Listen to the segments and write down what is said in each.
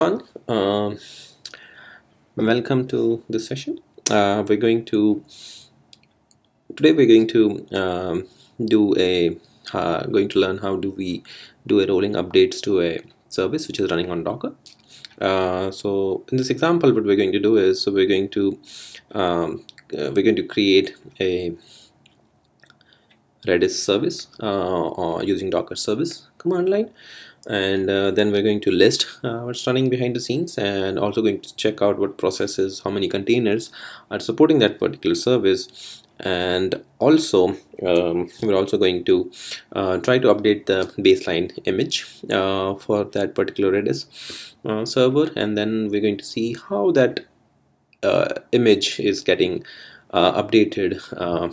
Um, welcome to this session. Uh, we're going to today we're going to um, do a uh, going to learn how do we do a rolling updates to a service which is running on Docker. Uh, so in this example, what we're going to do is so we're going to um, uh, we're going to create a Redis service uh, using Docker service command line and uh, then we're going to list uh, what's running behind the scenes and also going to check out what processes how many containers are supporting that particular service. And also um, we're also going to uh, try to update the baseline image uh, for that particular redis uh, server. And then we're going to see how that uh, image is getting uh, updated uh,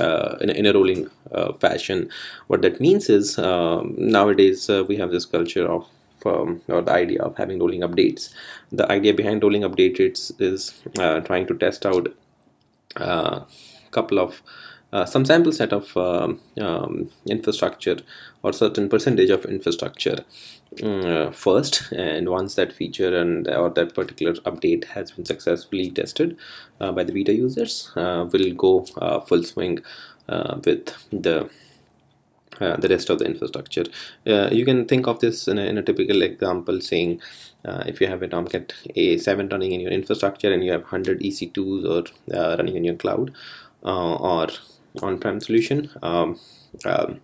uh, in, a, in, a, rolling uh, fashion. What that means is um, nowadays we have this culture of um, or the idea of having rolling updates. The idea behind rolling updates is trying to test out a couple of uh, some sample set of um, um, infrastructure or certain percentage of infrastructure uh, first and once that feature and or that particular update has been successfully tested uh, by the beta users uh, we'll go uh, full swing uh, with the uh, the rest of the infrastructure. You can think of this in a, in a typical example saying if you have a Tomcat A7 running in your infrastructure and you have 100 EC2s or running in your cloud or on-prem solution um, um,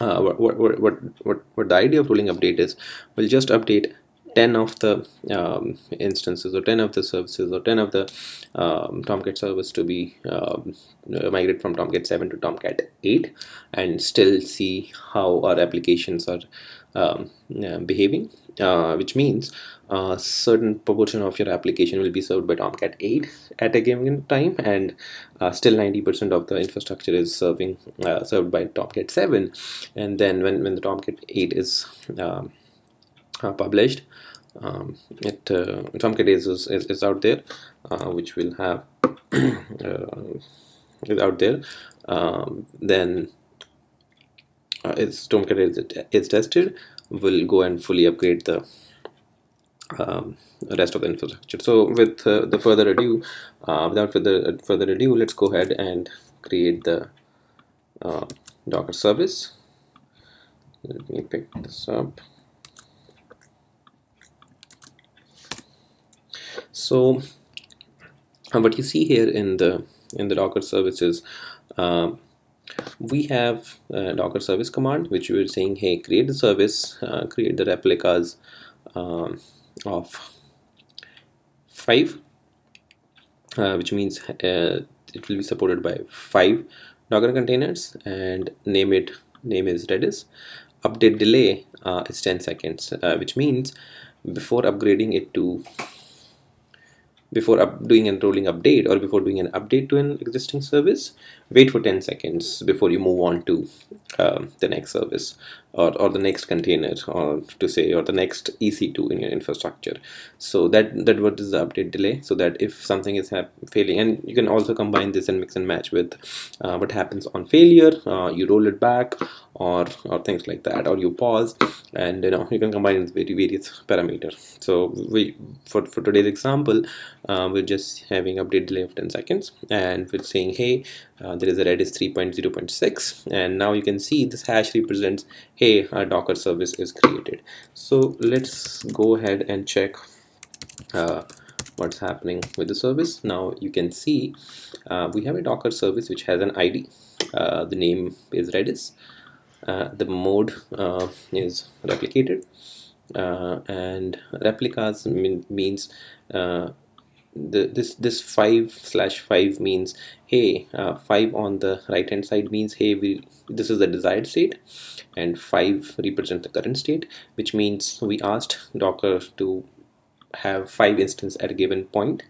uh, what, what, what, what, what the idea of rolling update is we'll just update 10 of the um, instances or 10 of the services or 10 of the um, Tomcat service to be um, migrate from Tomcat 7 to Tomcat 8 and still see how our applications are um, behaving uh, which means a certain proportion of your application will be served by Tomcat 8 at a given time and uh, still 90% of the infrastructure is serving uh, served by Tomcat 7 and then when, when the Tomcat 8 is um, uh, published um, it uh, Tomcat is, is, is out there uh, which will have is out there um, then uh, its Tomcat is, is tested will go and fully upgrade the um, rest of the infrastructure. So with uh, the further ado, uh, without further further ado, let's go ahead and create the uh, Docker service. Let me pick this up. So what you see here in the in the Docker services, um, we have a Docker service command which we are saying, hey, create the service, uh, create the replicas. Um, of 5 uh, which means uh, it will be supported by 5 docker containers and name it name is redis update delay uh, is 10 seconds uh, which means before upgrading it to before doing a rolling update or before doing an update to an existing service wait for 10 seconds before you move on to um, the next service or, or the next container or to say or the next EC2 in your infrastructure. So that that what is the update delay? So that if something is failing and you can also combine this and mix and match with uh, what happens on failure uh, you roll it back or or things like that or you pause and you know you can combine with various parameters so we for, for today's example uh, we're just having update delay of 10 seconds and we're saying hey there is a redis 3.0.6 and now you can see this hash represents hey our docker service is created. So let's go ahead and check uh, what's happening with the service. Now you can see uh, we have a docker service which has an id uh, the name is redis. Uh, the mode uh, is replicated. And replicas mean, means the, this this 5 slash 5 means hey uh, 5 on the right hand side means hey we this is the desired state and 5 represent the current state which means we asked docker to have 5 instances at a given point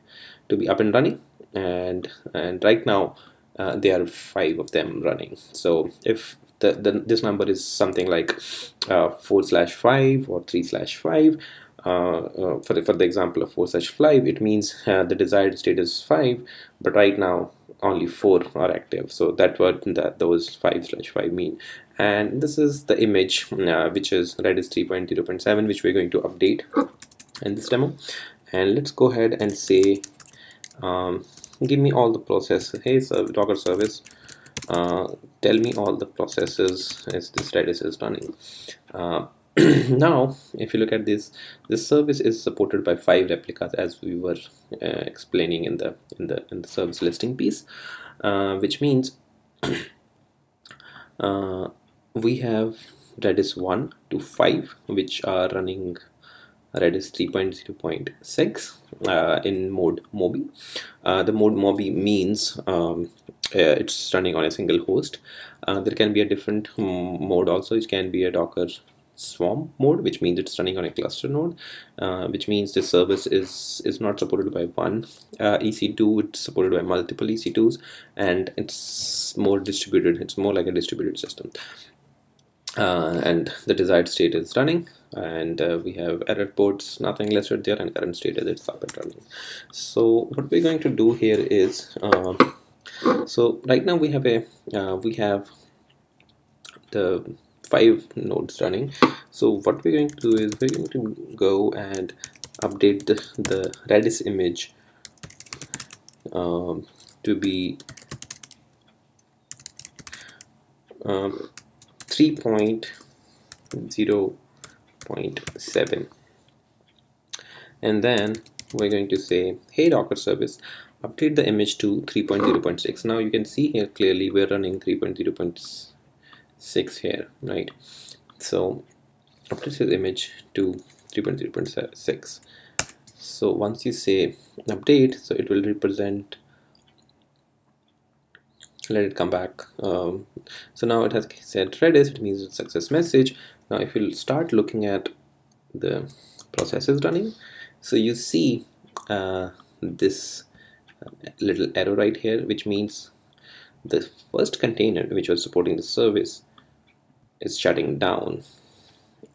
to be up and running and and right now uh, there are five of them running. So if the, the this number is something like uh, 4 slash 5 or 3 slash 5 uh, uh, for, the, for the example of 4 slash 5 it means uh, the desired state is 5 but right now only 4 are active. So that's what that those 5 slash 5 mean. And this is the image uh, which is redis 3.0.7 which we're going to update in this demo. And let's go ahead and say um, give me all the processes hey docker service. Uh, tell me all the processes as this redis is running. Uh, now if you look at this this service is supported by five replicas as we were uh, explaining in the in the in the service listing piece uh, which means uh, we have redis 1 to 5 which are running redis 3.0.6 uh, in mode moby. Uh, the mode moby means um, uh, it's running on a single host. There can be a different mode also. It can be a docker swarm mode which means it's running on a cluster node uh, which means this service is is not supported by one uh, ec2 it's supported by multiple ec2s and it's more distributed it's more like a distributed system. Uh, and the desired state is running and uh, we have error ports nothing listed there and current state is it's up and running. So what we're going to do here is uh, so right now we have a uh, we have the five nodes running. So what we're going to do is we're going to go and update the, the redis image um, to be um, 3.0.7 and then we're going to say hey docker service update the image to 3.0.6 now you can see here clearly we're running 3.0.6 6 here right? So update this image to 3.3.6 so once you say update so it will represent let it come back um, so now it has said redis it means it's success message. Now if you start looking at the processes running so you see uh, this uh, little arrow right here which means the first container which was supporting the service is shutting down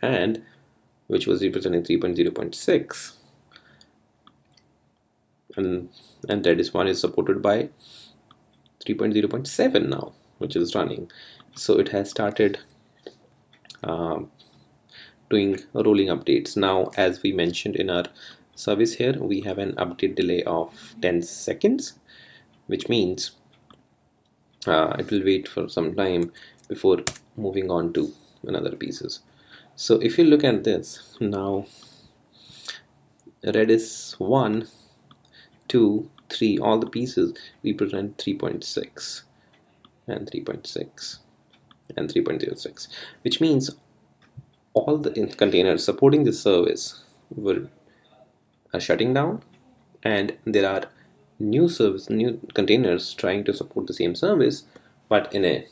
and which was representing 3.0.6 and and Redis one is supported by 3.0.7 now which is running. So it has started uh, doing rolling updates. Now as we mentioned in our service here we have an update delay of 10 seconds which means uh, it will wait for some time before moving on to another pieces. So if you look at this now redis 1 2 3 all the pieces represent 3.6 and 3.6 and 3.06 which means all the containers supporting this service were are shutting down and there are new service new containers trying to support the same service but in a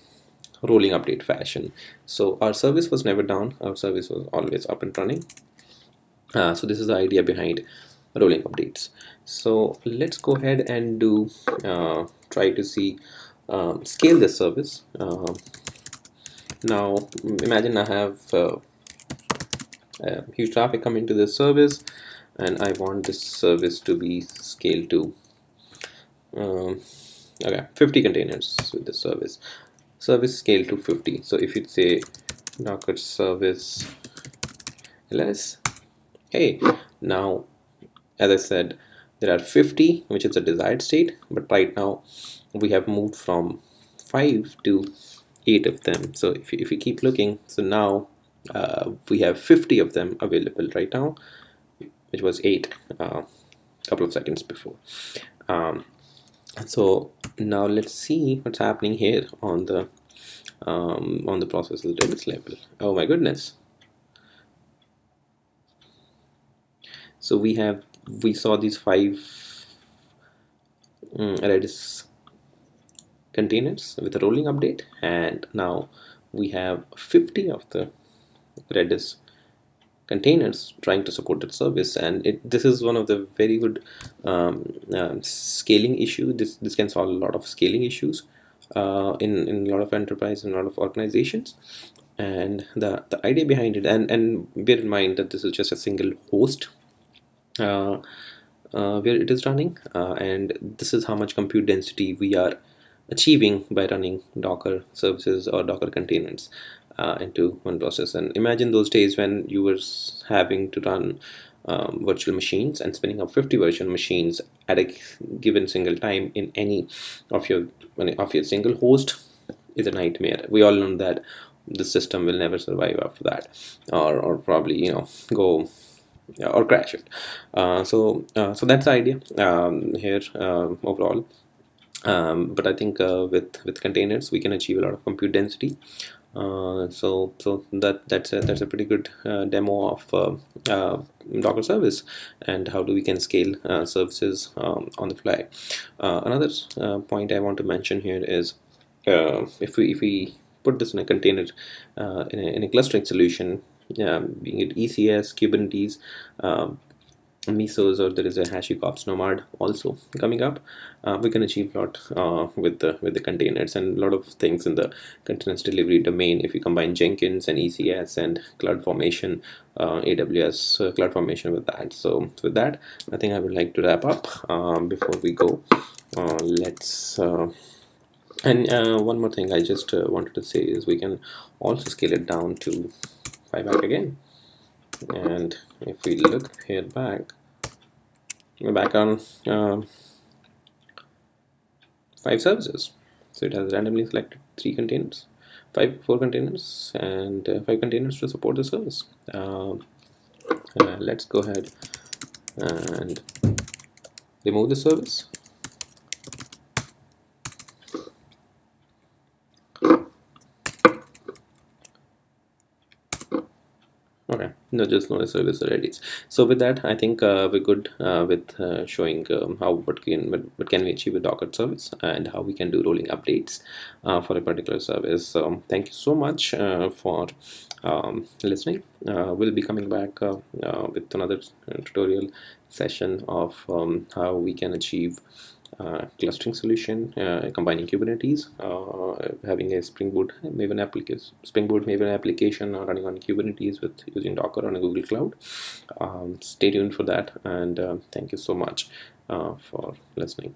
rolling update fashion. So our service was never down. Our service was always up and running. Uh, so this is the idea behind rolling updates. So let's go ahead and do uh, try to see um, scale this service. Uh, now imagine I have uh, huge traffic coming to this service and I want this service to be scaled to um, okay 50 containers with the service. Service scale to 50 so if you say docker service ls hey now as I said there are 50 which is the desired state but right now we have moved from 5 to 8 of them. So if you, if you keep looking so now uh, we have 50 of them available right now which was 8 a uh, couple of seconds before. Um, so now let's see what's happening here on the um, on the processes Redis level oh my goodness. So we have we saw these five um, Redis containers with a rolling update and now we have 50 of the Redis containers trying to support that service. And it, this is one of the very good um, uh, scaling issue. This this can solve a lot of scaling issues uh, in in a lot of enterprise and a lot of organizations. And the the idea behind it and and bear in mind that this is just a single host uh, uh, where it is running uh, and this is how much compute density we are achieving by running docker services or docker containers uh, into one process. And imagine those days when you were having to run um, virtual machines and spinning up 50 virtual machines at a given single time in any of your of your single host is a nightmare. We all know that the system will never survive after that or, or probably you know go or crash it. Uh, so uh, so that's the idea um, here uh, overall. Um, but I think uh, with with containers we can achieve a lot of compute density uh, so so that that's a, that's a pretty good uh, demo of uh, uh Docker service and how do we can scale uh, services um, on the fly. Another point I want to mention here is if we if we put this in a container in a, in, a, clustering solution, yeah, being it ECS, Kubernetes, um, mesos or there is a HashiCorp Nomad also coming up. Uh, we can achieve a lot uh, with the with the containers and a lot of things in the continuous delivery domain. If you combine Jenkins and ECS and CloudFormation uh, AWS uh, CloudFormation with that. So with that I think I would like to wrap up. Um, before we go uh, let's uh, and one more thing I just wanted to say is we can also scale it down to 5 back again. And if we look here back back on uh, five services. So it has randomly selected three containers five four containers and uh, five containers to support the service. Uh, uh let's go ahead and remove the service okay no just no service already so with that i think uh, we're good uh, with uh, showing um, how what can what, what, can we achieve with docker service and how we can do rolling updates uh, for a particular service. So thank you so much uh, for um, listening. Uh, we'll be coming back with another tutorial session of um, how we can achieve clustering solution uh, combining Kubernetes, uh, having a Spring Boot Maven application, Spring Boot Maven application running on Kubernetes with using Docker on a Google Cloud. Um, stay tuned for that, and uh, thank you so much uh, for listening.